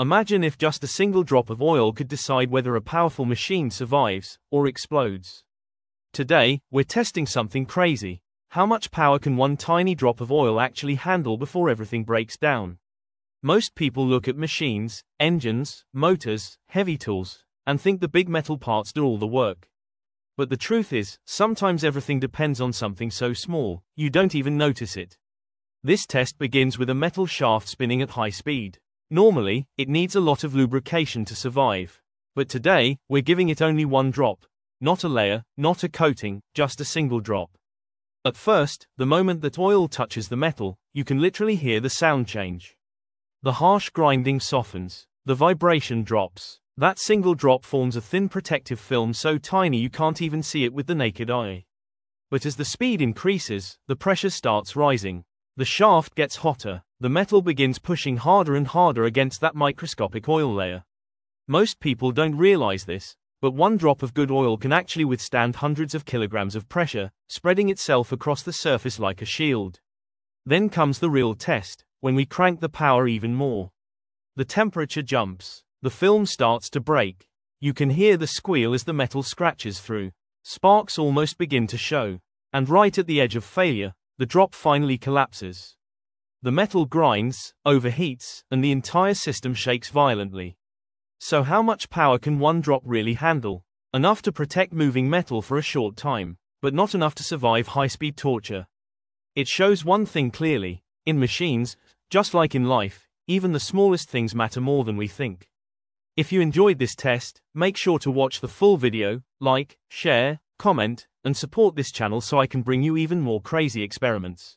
Imagine if just a single drop of oil could decide whether a powerful machine survives or explodes. Today, we're testing something crazy. How much power can one tiny drop of oil actually handle before everything breaks down? Most people look at machines, engines, motors, heavy tools, and think the big metal parts do all the work. But the truth is, sometimes everything depends on something so small, you don't even notice it. This test begins with a metal shaft spinning at high speed. Normally, it needs a lot of lubrication to survive. But today, we're giving it only one drop. Not a layer, not a coating, just a single drop. At first, the moment that oil touches the metal, you can literally hear the sound change. The harsh grinding softens, the vibration drops. That single drop forms a thin protective film so tiny you can't even see it with the naked eye. But as the speed increases, the pressure starts rising. The shaft gets hotter, the metal begins pushing harder and harder against that microscopic oil layer. Most people don't realize this, but one drop of good oil can actually withstand hundreds of kilograms of pressure, spreading itself across the surface like a shield. Then comes the real test, when we crank the power even more. The temperature jumps, the film starts to break. You can hear the squeal as the metal scratches through. Sparks almost begin to show. And right at the edge of failure, the drop finally collapses. The metal grinds, overheats, and the entire system shakes violently. So how much power can one drop really handle? Enough to protect moving metal for a short time, but not enough to survive high-speed torture. It shows one thing clearly, in machines, just like in life, even the smallest things matter more than we think. If you enjoyed this test, make sure to watch the full video, like, share, comment, and support this channel so I can bring you even more crazy experiments.